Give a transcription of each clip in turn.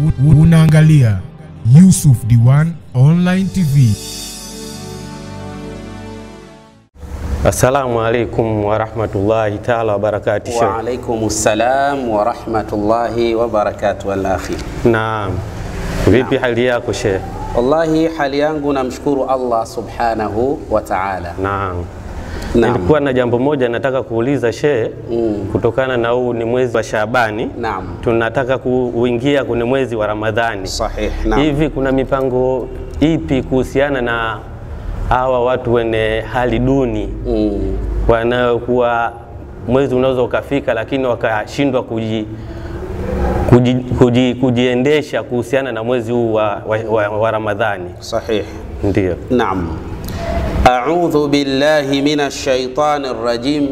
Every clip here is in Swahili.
Unaangalia Yusuf Diwan Online TV. Assalamu alaikum warahmatullahi taala wabarakatuh. Wa alaikum salam wa rahmatullahi wa barakatuh al-akhi. Naam, vipi hali yako shehe? Wallahi hali yangu namshukuru Allah subhanahu wa ta'ala. Naam. Nilikuwa na jambo moja nataka kuuliza shehe, mm. kutokana na huu ni mwezi wa Shabani naam. tunataka kuingia kwenye mwezi wa Ramadhani. Sahih, naam. Hivi kuna mipango ipi kuhusiana na hawa watu wenye hali duni mm. wanaokuwa mwezi unaweza ukafika lakini wakashindwa kuji kuji, kuji, kujiendesha kuhusiana na mwezi huu wa, wa, wa, wa Ramadhani. Sahihi, ndio. Naam. أعوذ بالله من الشيطان الرجيم.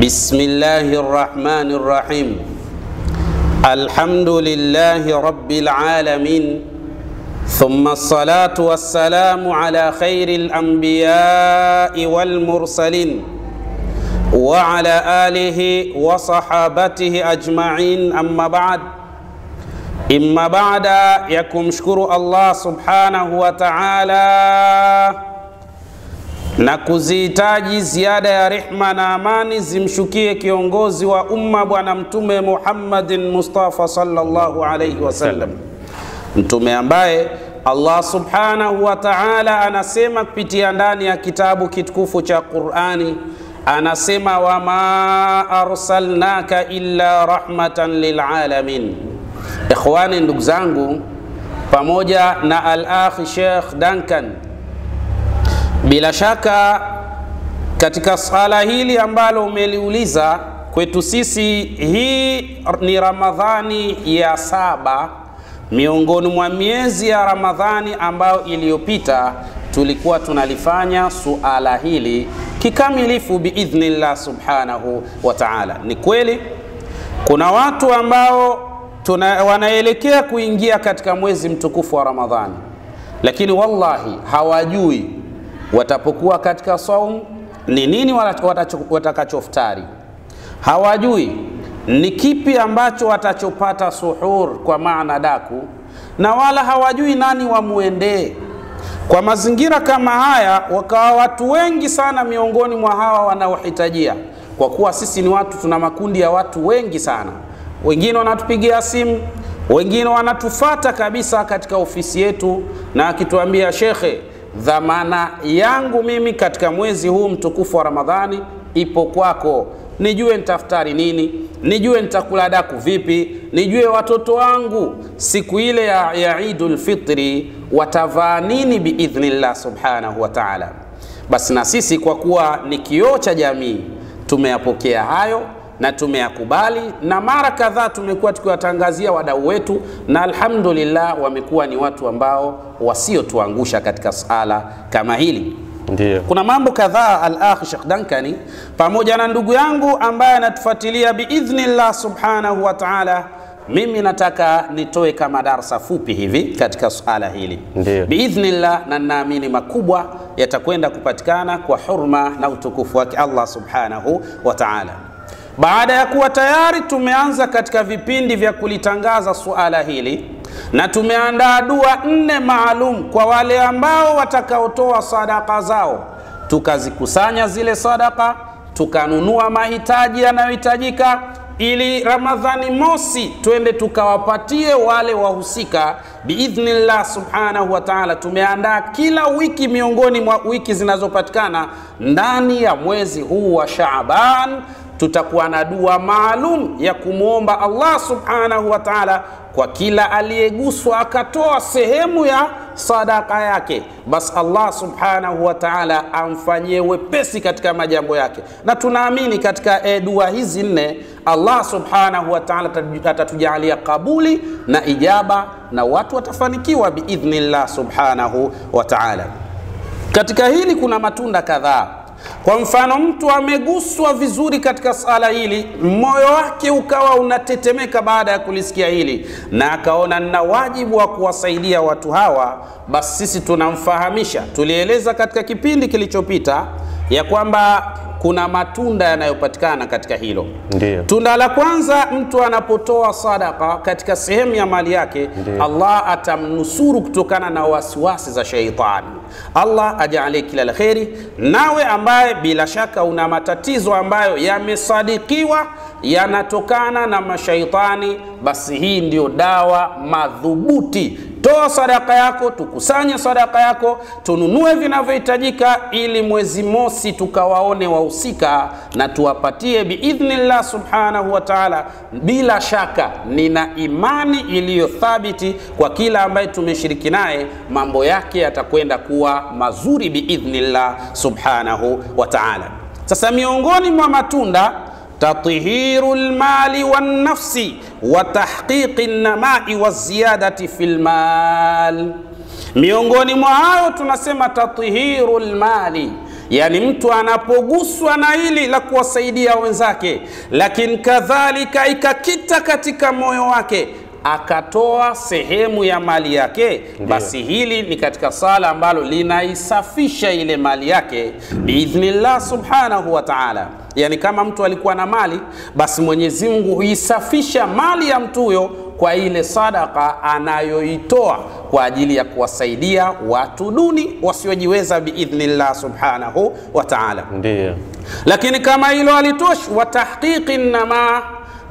بسم الله الرحمن الرحيم. الحمد لله رب العالمين. ثم الصلاة والسلام على خير الأنبياء والمرسلين وعلى آله وصحابته أجمعين. أما بعد baada ya kumshukuru Allah subhanahu wa ta'ala na kuzihitaji ziada ya rehma na amani zimshukie kiongozi wa umma Bwana Mtume Muhammadin Mustafa sallallahu alayhi wasallam, mtume ambaye Allah subhanahu wa ta'ala anasema kupitia ndani ya kitabu kitukufu cha Qur'ani, anasema wama arsalnaka illa rahmatan lilalamin. Ikhwani, ndugu zangu, pamoja na al-akhi Sheikh Duncan, bila shaka katika swala hili ambalo umeliuliza kwetu sisi, hii ni Ramadhani ya saba miongoni mwa miezi ya Ramadhani ambayo iliyopita tulikuwa tunalifanya suala hili kikamilifu biidhnillah subhanahu wa ta'ala. Ni kweli kuna watu ambao tuna, wanaelekea kuingia katika mwezi mtukufu wa Ramadhani, lakini wallahi hawajui watapokuwa katika saum ni nini watakachoftari, hawajui ni kipi ambacho watachopata suhur, kwa maana daku, na wala hawajui nani wamwendee. Kwa mazingira kama haya, wakawa watu wengi sana miongoni mwa hawa wanaohitajia, kwa kuwa sisi ni watu, tuna makundi ya watu wengi sana wengine wanatupigia simu, wengine wanatufata kabisa katika ofisi yetu, na akituambia shekhe, dhamana yangu mimi katika mwezi huu mtukufu wa Ramadhani ipo kwako, nijue nitafutari nini, nijue nitakula daku vipi, nijue watoto wangu siku ile ya, ya Idul Fitri watavaa nini biidhnillah subhanahu wa ta'ala. Basi na sisi kwa kuwa ni kioo cha jamii tumeyapokea hayo na tumeyakubali na mara kadhaa tumekuwa tukiwatangazia wadau wetu, na alhamdulillah wamekuwa ni watu ambao wasiotuangusha katika sala kama hili. Ndiyo. Kuna mambo kadhaa al-akh Sheikh Dankani pamoja na ndugu yangu ambaye anatufuatilia biidhnillah subhanahu wa ta'ala, mimi nataka nitoe kama darsa fupi hivi katika suala hili biidhnillah, na naamini makubwa yatakwenda kupatikana kwa hurma na utukufu wake Allah subhanahu wa ta'ala. Baada ya kuwa tayari tumeanza katika vipindi vya kulitangaza suala hili na tumeandaa dua nne maalum kwa wale ambao watakaotoa sadaka zao, tukazikusanya zile sadaka, tukanunua mahitaji yanayohitajika ili Ramadhani mosi twende tukawapatie wale wahusika biidhnillah subhanahu wataala. Tumeandaa kila wiki miongoni mwa wiki zinazopatikana ndani ya mwezi huu wa Shaaban tutakuwa na dua maalum ya kumwomba Allah subhanahu wa ta'ala kwa kila aliyeguswa akatoa sehemu ya sadaka yake, basi Allah subhanahu wa ta'ala amfanyie wepesi katika majambo yake, na tunaamini katika e, dua hizi nne Allah subhanahu wa ta'ala atatujalia kabuli na ijaba, na watu watafanikiwa biidhnillah subhanahu wa ta'ala. Katika hili kuna matunda kadhaa. Kwa mfano, mtu ameguswa vizuri katika sala hili, moyo wake ukawa unatetemeka baada ya kulisikia hili, na akaona nina wajibu wa kuwasaidia watu hawa, basi sisi tunamfahamisha. Tulieleza katika kipindi kilichopita ya kwamba kuna matunda yanayopatikana katika hilo. Ndiyo. Tunda la kwanza, mtu anapotoa sadaka katika sehemu ya mali yake, Ndiyo. Allah atamnusuru kutokana na wasiwasi za sheitani. Allah ajalie kila la kheri. Nawe ambaye bila shaka una matatizo ambayo yamesadikiwa yanatokana na mashaitani, basi hii ndiyo dawa madhubuti. Toa sadaka yako, tukusanye sadaka yako, tununue vinavyohitajika, ili mwezi mosi tukawaone wahusika na tuwapatie biidhnillah subhanahu wa taala. Bila shaka nina imani iliyo thabiti kwa kila ambaye tumeshiriki naye, mambo yake yatakwenda kuwa mazuri biidhnillah subhanahu wa taala. Sasa miongoni mwa matunda tathiru lmali wannafsi wa tahqiqi nnamai waziyadati fi lmal. Miongoni mwa hayo tunasema tathiru lmali, yani mtu anapoguswa na hili la kuwasaidia wenzake, lakini kadhalika ikakita katika moyo wake akatoa sehemu ya mali yake, basi hili ni katika sala ambalo linaisafisha ile mali yake biidhnillah subhanahu wa ta'ala. Yani kama mtu alikuwa na mali, basi Mwenyezi Mungu huisafisha mali ya mtu huyo kwa ile sadaka anayoitoa kwa ajili ya kuwasaidia watu duni wasiojiweza biidhnillah subhanahu wa ta'ala. Ndiyo. Lakini kama hilo alitosh wa tahqiqi nama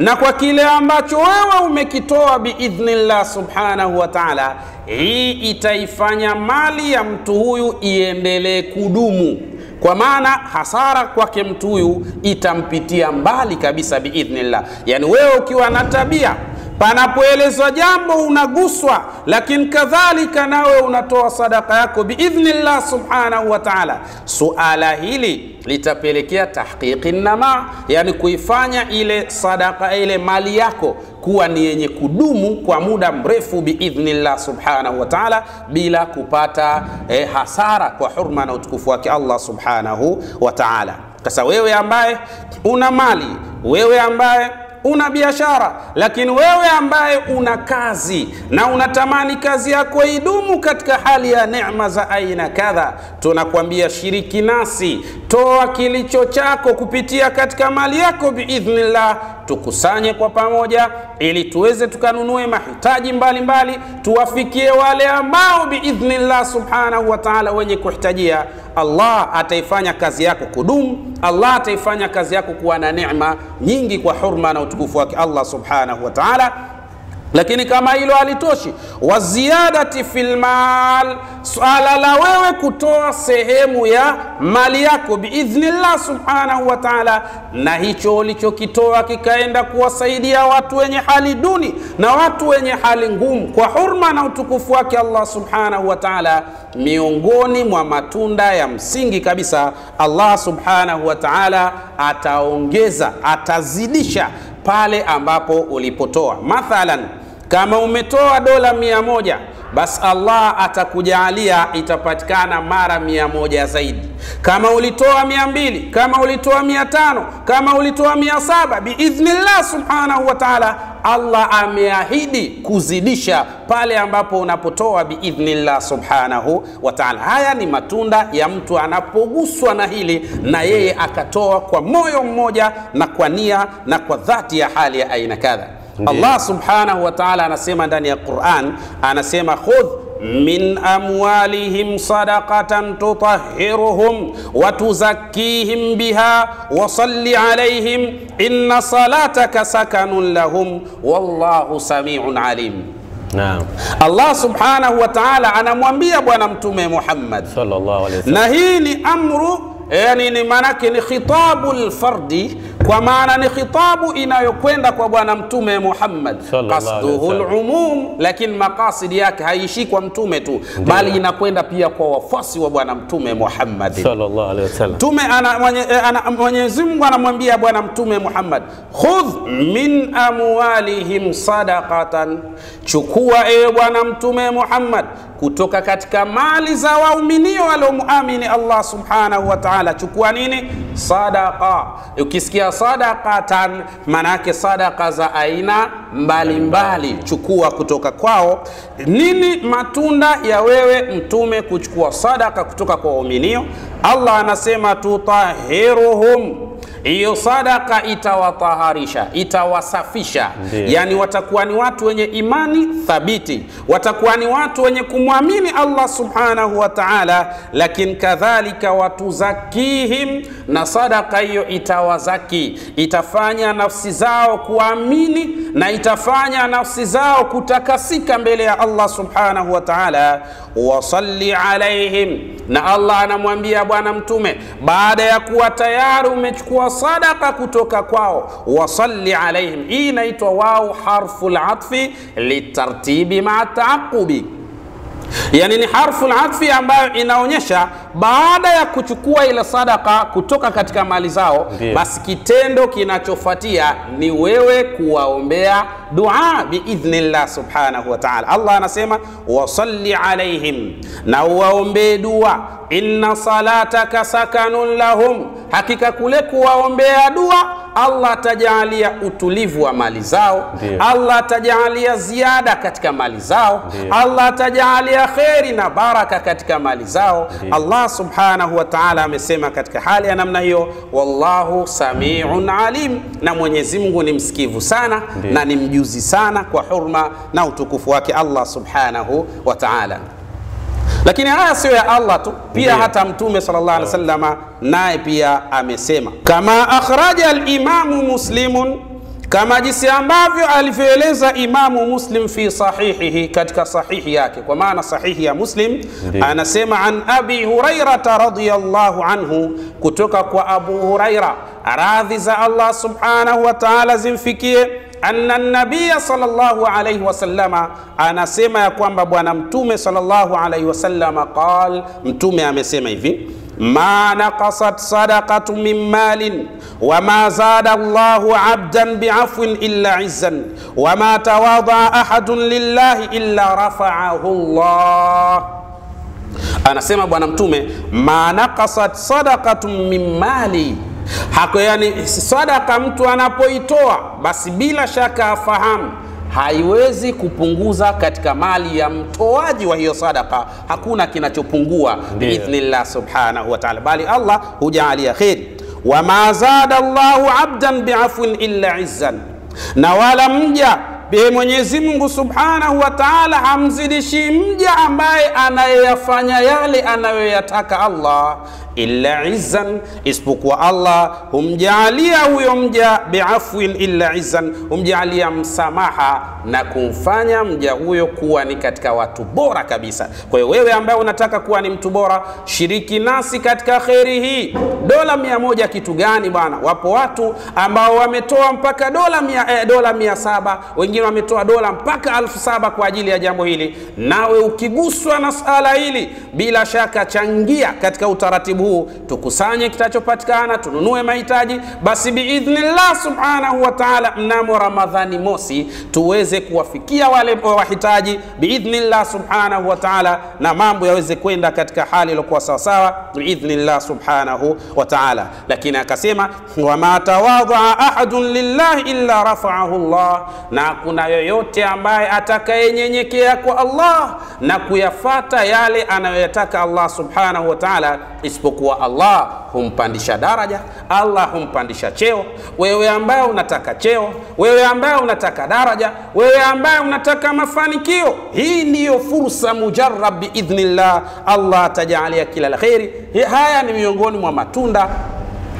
na kwa kile ambacho wewe umekitoa biidhnillah subhanahu wa ta'ala, hii itaifanya mali ya mtu huyu iendelee kudumu, kwa maana hasara kwake mtu huyu itampitia mbali kabisa biidhnillah. Yani wewe ukiwa na tabia panapoelezwa jambo unaguswa, lakini kadhalika nawe unatoa sadaka yako biidhnillah subhanahu wa ta'ala, suala hili litapelekea tahqiqi nama, yani kuifanya ile sadaka ile mali yako kuwa ni yenye kudumu kwa muda mrefu biidhnillah subhanahu wa ta'ala, bila kupata eh, hasara kwa hurma na utukufu wake Allah subhanahu wa ta'ala. Sasa wewe ambaye una mali, wewe ambaye una biashara lakini wewe ambaye una kazi na unatamani kazi yako idumu katika hali ya nema za aina kadha, tunakwambia shiriki nasi, toa kilicho chako kupitia katika mali yako biidhnillah, tukusanye kwa pamoja ili tuweze tukanunue mahitaji mbalimbali, tuwafikie wale ambao biidhnillah subhanahu wa ta'ala wenye kuhitajia. Allah ataifanya kazi yako kudumu, Allah ataifanya kazi yako kuwa na neema nyingi kwa hurma na utukufu wake Allah subhanahu wa ta'ala. Lakini kama hilo halitoshi, wa ziyadati fil mal, swala la wewe kutoa sehemu ya mali yako biidhnillah subhanahu wa ta'ala, na hicho ulichokitoa kikaenda kuwasaidia watu wenye hali duni na watu wenye hali ngumu kwa hurma na utukufu wake Allah subhanahu wa ta'ala, miongoni mwa matunda ya msingi kabisa, Allah subhanahu wa ta'ala ataongeza, atazidisha pale ambapo ulipotoa. Mathalan, kama umetoa dola mia moja basi Allah atakujaalia itapatikana mara mia moja zaidi. Kama ulitoa mia mbili kama ulitoa mia tano kama ulitoa mia saba biidhnillah subhanahu wataala Allah ameahidi kuzidisha pale ambapo unapotoa biidhnillah subhanahu wataala. Haya ni matunda ya mtu anapoguswa na hili na yeye akatoa kwa moyo mmoja na kwa nia na kwa dhati ya hali ya aina kadha. Allah subhanahu wa ta'ala anasema ndani ya Qur'an, anasema khudh min amwalihim sadaqatan tutahhiruhum wa tuzakkihim biha wa salli alayhim inna salataka sakanun lahum wallahu samiun alim. Naam. Allah subhanahu wa ta'ala anamwambia Bwana Mtume Muhammad, Sallallahu alaihi wasallam. na hii ni amru yani ni maanake ni khitabu lfardi, kwa maana ni khitabu inayokwenda kwa Bwana Mtume Muhammad, kasduhu lumum, lakini makasidi yake haiishii kwa mtume tu, bali inakwenda pia kwa wafuasi wa Bwana Mtume Muhammad. Sallallahu alaihi wasallam. Mtume eh, Mwenyezi Mungu anamwambia Bwana Mtume Muhammad, khudh min amwalihim sadaqatan, chukua ewe Bwana Mtume Muhammad kutoka katika mali za wauminio waliomuamini Allah subhanahu wa ta'ala. Chukua nini? Sadaqa. Ukisikia sadaqatan, sadaqatan, yake sadaka za aina mbalimbali mbali. chukua kutoka kwao. Nini matunda ya wewe mtume kuchukua sadaka kutoka kwa waaminio? Allah anasema tutahiruhum hiyo sadaka itawataharisha, itawasafisha. Ndiyo. Yani watakuwa ni watu wenye imani thabiti, watakuwa ni watu wenye kumwamini Allah subhanahu wa ta'ala, lakini kadhalika watuzakihim, na sadaka hiyo itawazaki, itafanya nafsi zao kuamini na itafanya nafsi zao kutakasika mbele ya Allah subhanahu wa ta'ala. Wasalli alaihim, na Allah anamwambia Bwana Mtume baada ya kuwa tayari umechukua sadaka kutoka kwao, wasalli alaihim. Hii inaitwa wao harfu latfi litartibi maa taaqubi yani ni harfu latfi ambayo inaonyesha baada ya kuchukua ile sadaka kutoka katika mali zao, Ndiyo. basi kitendo kinachofuatia ni wewe kuwaombea dua biidhnillah subhanahu wa ta'ala. Allah anasema wasalli alaihim, na uwaombee dua, inna salataka sakanun lahum, hakika kule kuwaombea dua Allah atajalia utulivu wa mali zao, Ndiyo. Allah atajalia ziada katika mali zao, Ndiyo. Allah atajalia kheri na baraka katika mali zao. Ndiyo. Allah subhanahu wa ta'ala amesema katika hali ya namna hiyo, wallahu samiun alim, na Mwenyezi Mungu ni msikivu sana Ndiyo. na ni mjuzi sana kwa hurma na utukufu wake Allah subhanahu wa ta'ala. Lakini haya sio ya Allah tu, pia Ndiyo. hata Mtume sallallahu alaihi wasallam naye pia amesema, kama akhraja al-Imamu Muslimun, kama jinsi ambavyo alivyoeleza Imamu Muslim fi sahihihi, katika sahihi yake, kwa maana sahihi ya Muslim Ndi. anasema an Abi Hurairata radhiyallahu anhu, kutoka kwa Abu Huraira, radhi za Allah subhanahu wa ta'ala zimfikie. Anna nabiya sallallahu alayhi wasallama anasema ya kwamba bwana mtume sallallahu alayhi wasallama qal, mtume amesema hivi ma naqasat sadaqatu min malin wama zada Allahu abdan biafwin illa izzan wama tawadaa ahadun lillahi illa rafa'ahu Allah. Anasema bwana mtume ma naqasat sadaqatu min mali. Hako yani sadaka mtu anapoitoa basi bila shaka afahamu haiwezi kupunguza katika mali ya mtoaji wa hiyo sadaka hakuna kinachopungua biidhnillah subhanahu wa ta'ala. Bali allah hujaalia kheri wama zada llahu abdan biafwin illa izzan. Na wala mja Be Mwenyezi Mungu Subhanahu wa Ta'ala hamzidishi mja ambaye anayeyafanya yale anayoyataka Allah illa izzan, isipokuwa Allah humjaalia huyo mja biafwin illa izzan, humjaalia msamaha na kumfanya mja huyo kuwa ni katika watu bora kabisa. Kwa hiyo wewe ambaye unataka kuwa ni mtu bora, shiriki nasi katika kheri hii. Dola mia moja kitu gani bwana? Wapo watu ambao wametoa mpaka dola mia, eh, dola mia saba wengine wametoa dola mpaka alfu saba kwa ajili ya jambo hili. Nawe ukiguswa na sala hili, bila shaka changia katika utaratibu huu, tukusanye kitachopatikana, tununue mahitaji, basi biidhnillah subhanahu wa ta'ala, mnamo Ramadhani mosi tuweze kuwafikia wale wahitaji. Biidhnillah subhanahu wa ta'ala, na mambo yaweze kwenda katika hali iliyokuwa sawasawa. Biidhnillah subhanahu wa ta'ala. Lakini akasema wama tawadaa ahadun lillahi illa rafa'ahu Allah, na kuna yoyote ambaye atakayenyenyekea kwa Allah na kuyafata yale anayoyataka Allah subhanahu wa ta'ala, isipokuwa Allah humpandisha daraja, Allah humpandisha cheo. Wewe ambaye unataka cheo, wewe ambaye unataka daraja, wewe ambaye unataka mafanikio, hii ndiyo fursa mujarrab biidhnillah, Allah atajalia kila la kheri. Haya ni miongoni mwa matunda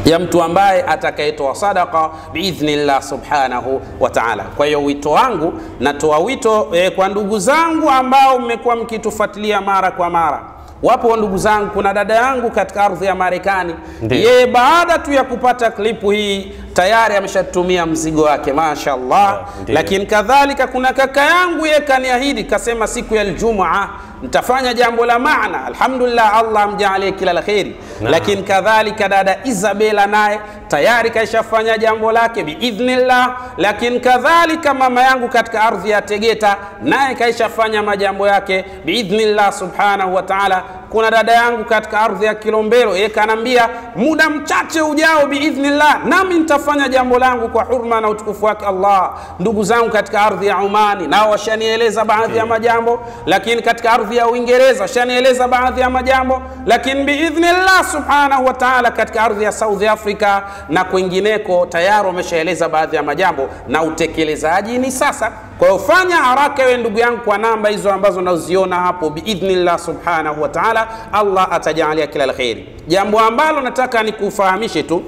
ya mtu ambaye atakayetoa sadaka biidhnillah subhanahu wa ta'ala. Kwa hiyo wito wangu, natoa wito eh, kwa ndugu zangu ambao mmekuwa mkitufuatilia mara kwa mara. Wapo ndugu zangu, kuna dada yangu katika ardhi ya Marekani, yeye baada tu ya kupata klipu hii tayari ameshatumia mzigo wake, mashaallah. Lakini kadhalika kuna kaka yangu yeye kaniahidi, kasema siku ya Ijumaa nitafanya jambo la maana. Alhamdulillah, Allah amjaalie kila la kheri. Lakini kadhalika dada Isabela naye tayari kaishafanya jambo lake biidhnillah. Lakini kadhalika mama yangu katika ardhi ya Tegeta naye kaishafanya majambo yake biidhnillah subhanahu wa ta'ala. Kuna dada yangu katika ardhi ya Kilombero, yeye kanambia muda mchache ujao biidhnillah, nami nitafanya jambo langu kwa hurma na utukufu wake Allah. Ndugu zangu katika ardhi ya Omani nao washanieleza baadhi ya majambo, lakini katika ardhi ya Uingereza washanieleza baadhi ya majambo, lakini biidhnillah subhanahu wa ta'ala katika ardhi ya South Africa na kwingineko tayari wameshaeleza baadhi ya majambo na utekelezaji ni sasa. Kwa hiyo fanya haraka wewe ndugu yangu kwa namba hizo ambazo naziona hapo, biidhnillah subhanahu wa ta'ala, Allah atajalia kila la kheri. Jambo ambalo nataka nikufahamishe tu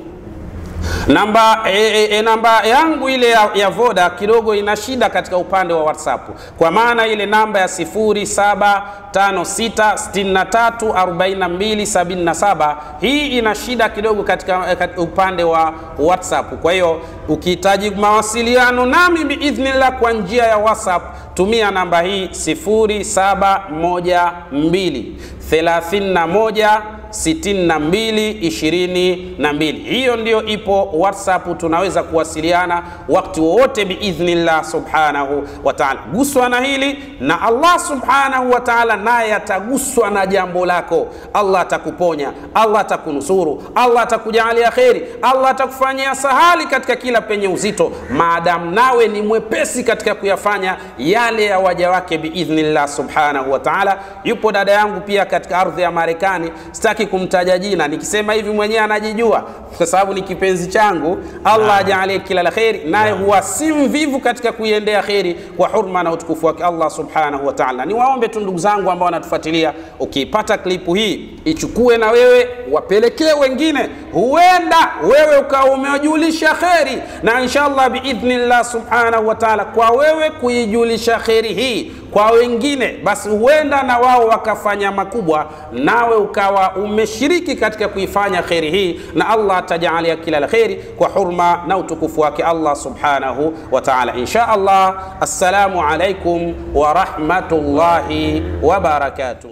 namba e, e, e, namba yangu ile ya, ya Voda kidogo ina shida katika upande wa WhatsApp, kwa maana ile namba ya 0756634277 hii ina shida kidogo katika, katika upande wa WhatsApp. Kwa hiyo ukihitaji mawasiliano nami biidhnillah kwa njia ya WhatsApp tumia namba hii 0712 31 6222 hiyo ndio ipo WhatsApp, tunaweza kuwasiliana wakati wowote biidhnillah subhanahu wa ta'ala. Guswa na hili na Allah subhanahu wa ta'ala, naye ataguswa na jambo lako. Allah atakuponya, Allah atakunusuru, Allah atakujalia kheri, Allah atakufanyia sahali katika kila penye uzito, maadamu nawe ni mwepesi katika kuyafanya yale ya waja wake biidhnillah subhanahu wa ta'ala. Yupo dada yangu pia katika ardhi ya Marekani, sitaki kumtaja jina, nikisema hivi mwenyewe anajijua kwa sababu ni kipenzi changu. Allah ajalie kila la kheri, naye huwa si mvivu katika kuiendea kheri kwa hurma na utukufu wake Allah subhanahu wa ta'ala. Niwaombe tu ndugu zangu ambao wanatufuatilia, ukiipata klipu hii ichukue na wewe wapelekee wengine, huenda wewe ukawa umejulisha kheri, na inshallah biidhnillah subhanahu wa ta'ala, kwa wewe kuijulisha kheri hii kwa wengine, basi huenda na wao wakafanya makubwa, nawe ukawa umeshiriki katika kuifanya kheri hii, na Allah atajalia kila la kheri kwa hurma na utukufu wake Allah subhanahu wa ta'ala. Insha Allah, assalamu alaikum wa rahmatullahi wa barakatuh.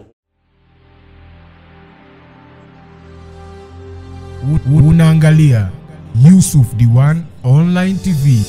Unaangalia Yusuf Diwan Online TV.